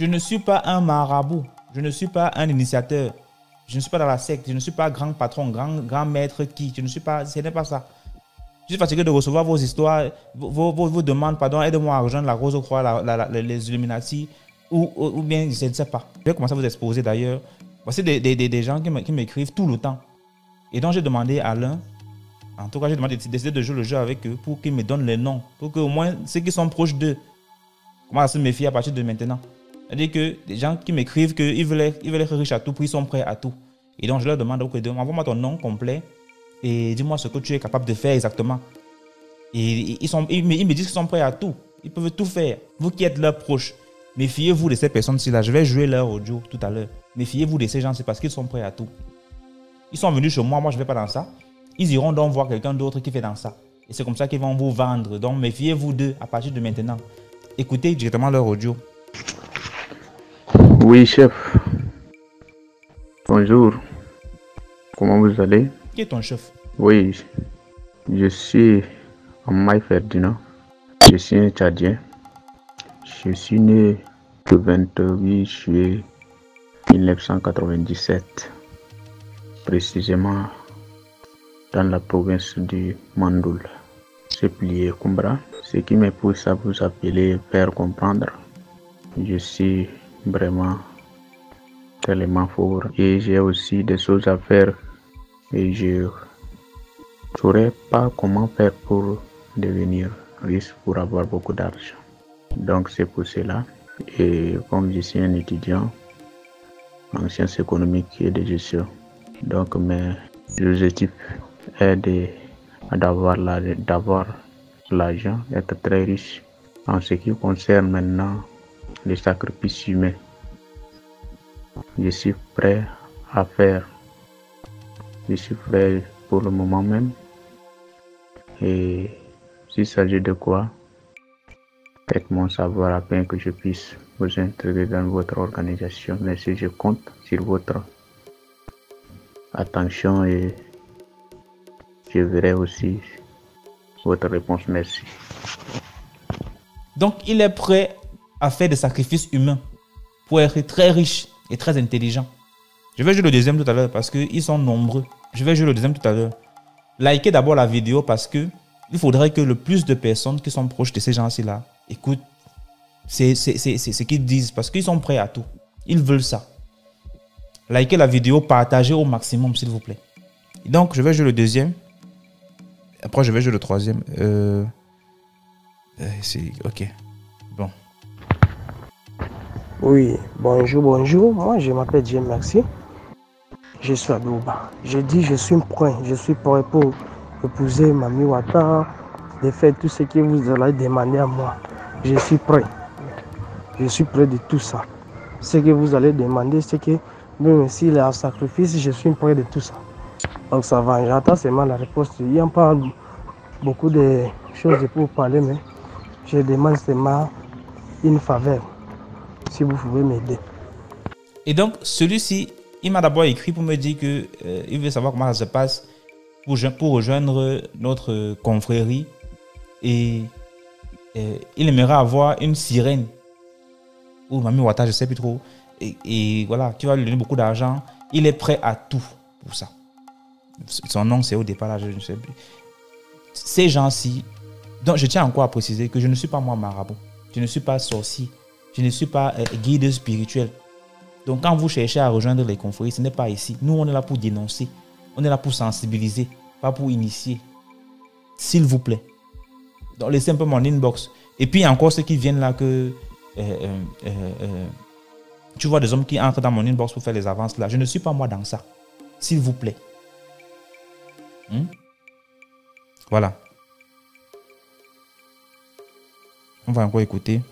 Je ne suis pas un marabout. Je ne suis pas un initiateur. Je ne suis pas dans la secte. Je ne suis pas grand patron, grand, grand maître qui. Je ne suis pas. Ce n'est pas ça. Je suis fatigué de recevoir vos histoires, vos, vos, demandes, pardon, aidez-moi à rejoindre la Rose Croix, la, les Illuminati, ou, ou, bien je ne sais pas. Je vais commencer à vous exposer d'ailleurs. Voici des, des, des gens qui m'écrivent tout le temps. Et donc j'ai demandé à l'un, en tout cas j'ai demandé d'essayer de jouer le jeu avec eux pour qu'ils me donnent les noms, pour qu'au moins ceux qui sont proches d'eux commencent à se méfier à partir de maintenant. C'est-à-dire que des gens qui m'écrivent qu'ils veulent, ils veulent être riches à tout prix, ils sont prêts à tout. Et donc je leur demande, ok, envoie-moi ton nom complet et dis-moi ce que tu es capable de faire exactement. Et ils, sont, ils, me, disent qu'ils sont prêts à tout. Ils peuvent tout faire. Vous qui êtes leurs proches, méfiez-vous de ces personnes-ci là. Je vais jouer leur audio tout à l'heure. Méfiez-vous de ces gens, c'est parce qu'ils sont prêts à tout. Ils sont venus chez moi, moi je ne vais pas dans ça. Ils iront donc voir quelqu'un d'autre qui fait dans ça. Et c'est comme ça qu'ils vont vous vendre. Donc méfiez-vous d'eux à partir de maintenant. Écoutez directement leur audio. Oui, chef. Bonjour. Comment vous allez? Qui est ton chef? Oui, je suis Amai Ferdinand. Je suis un Tchadien. Je suis né le 28 juillet 1997, précisément dans la province du Mandoul. C'est plié Kumbra, ce qui me pousse à vous appeler Père Comprendre. Je suis vraiment tellement fort. Et j'ai aussi des choses à faire. Et je ne saurais pas comment faire pour devenir riche pour avoir beaucoup d'argent. Donc c'est pour cela. Et comme je suis un étudiant en sciences économiques et de gestion, donc mes objectifs est d'avoir l'argent, d'être très riche. En ce qui concerne maintenant les sacrifices humains. Je suis prêt à faire. Je suis prêt pour le moment même. Et s'il s'agit de quoi, faites-moi savoir afin que je puisse vous intégrer dans votre organisation. Si je compte sur votre attention et je verrai aussi votre réponse. Merci. Donc, il est prêt à faire des sacrifices humains pour être très riche et très intelligent. Je vais jouer le deuxième tout à l'heure parce qu'ils sont nombreux. Je vais jouer le deuxième tout à l'heure. Likez d'abord la vidéo parce que il faudrait que le plus de personnes qui sont proches de ces gens-ci là écoutent c'est ce qu'ils disent parce qu'ils sont prêts à tout. Ils veulent ça. Likez la vidéo, partagez au maximum s'il vous plaît. donc, je vais jouer le deuxième. Après, je vais jouer le troisième. Euh, euh, c'est ok. Bon. Oui, bonjour, bonjour. Moi, je m'appelle James Maxi. Je suis à Douba. Je dis, je suis prêt. Je suis prêt pour épouser Mami Wata, de faire tout ce que vous allez demander à moi. Je suis prêt. Je suis prêt de tout ça. Ce que vous allez demander, c'est que même s'il est un sacrifice, je suis prêt de tout ça. Donc ça va, j'attends seulement la réponse. Il n'y a pas beaucoup de choses pour parler, mais je demande seulement une faveur, si vous pouvez m'aider. Et donc, celui-ci, il m'a d'abord écrit pour me dire qu'il euh, il veut savoir comment ça se passe pour, pour rejoindre notre confrérie. Et euh, il aimerait avoir une sirène. Ou Mami Wata, je ne sais plus trop. Et, et, voilà, tu vas lui donner beaucoup d'argent. Il est prêt à tout pour ça. Son nom, c'est au départ, là, je ne sais plus. Ces gens-ci, donc je tiens encore à préciser que je ne suis pas moi marabout. Je ne suis pas sorcier. Je ne suis pas euh, guide spirituel. Donc quand vous cherchez à rejoindre les confréries, ce n'est pas ici. Nous, on est là pour dénoncer. On est là pour sensibiliser, pas pour initier. S'il vous plaît. Donc laissez un peu mon inbox. Et puis encore ceux qui viennent là que... Euh, euh, tu vois des hommes qui entrent dans mon inbox pour faire les avances là. Je ne suis pas moi dans ça. S'il vous plaît. Hmm? Voilà. On va encore écouter.